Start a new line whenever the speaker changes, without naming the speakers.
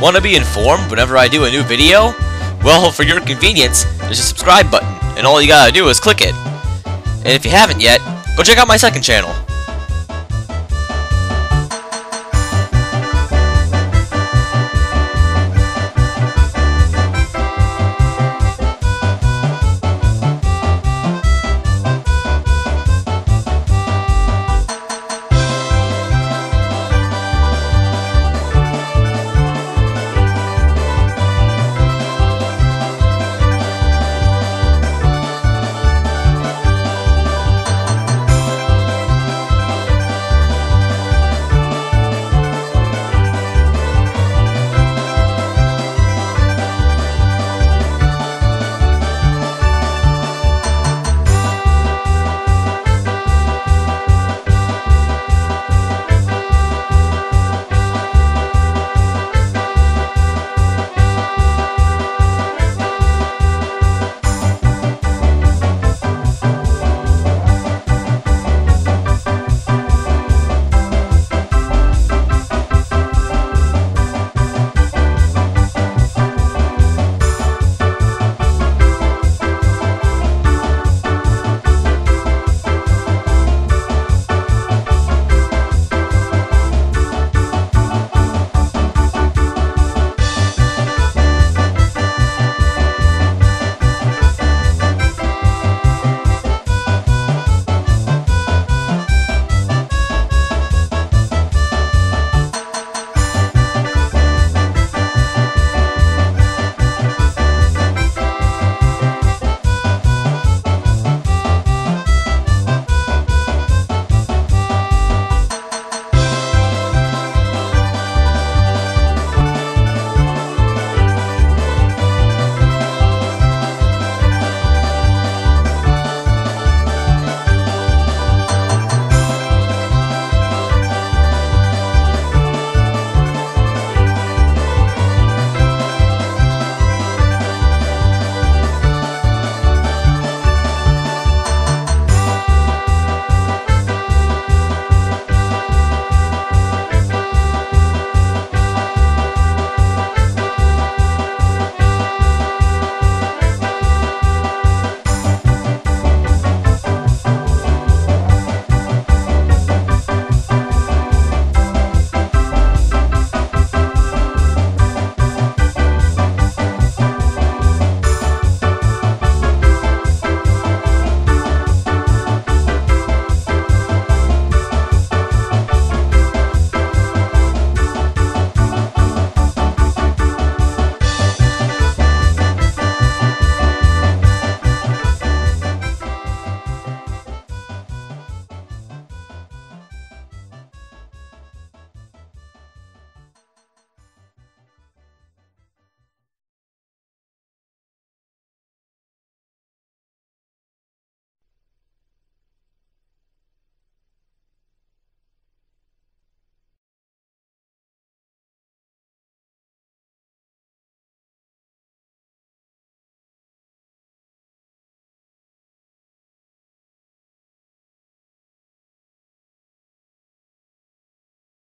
Want to be informed whenever I do a new video? Well, for your convenience, there's a subscribe button, and all you gotta do is click it. And if you haven't yet, go check out my second channel.